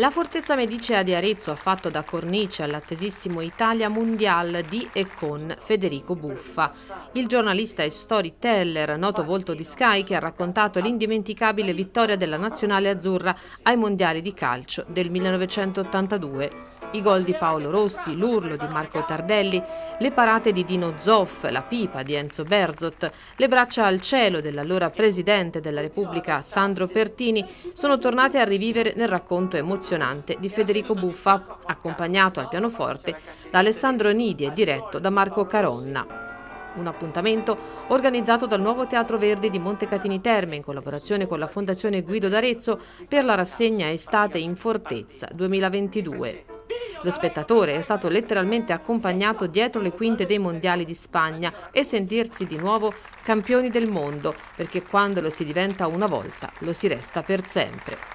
La Fortezza Medicea di Arezzo ha fatto da cornice all'attesissimo Italia Mundial di e con Federico Buffa, il giornalista e storyteller, noto volto di Sky, che ha raccontato l'indimenticabile vittoria della nazionale azzurra ai mondiali di calcio del 1982. I gol di Paolo Rossi, l'urlo di Marco Tardelli, le parate di Dino Zoff, la pipa di Enzo Berzot, le braccia al cielo dell'allora Presidente della Repubblica Sandro Pertini sono tornate a rivivere nel racconto emozionante di Federico Buffa, accompagnato al pianoforte da Alessandro Nidi e diretto da Marco Caronna. Un appuntamento organizzato dal Nuovo Teatro Verdi di Montecatini Terme in collaborazione con la Fondazione Guido d'Arezzo per la rassegna Estate in Fortezza 2022. Lo spettatore è stato letteralmente accompagnato dietro le quinte dei mondiali di Spagna e sentirsi di nuovo campioni del mondo, perché quando lo si diventa una volta lo si resta per sempre.